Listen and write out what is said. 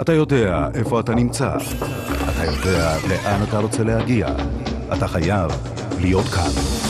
אתה יודע איפה אתה נמצא. אתה יודע לאן אתה רוצה להגיע. אתה חייב להיות כאן.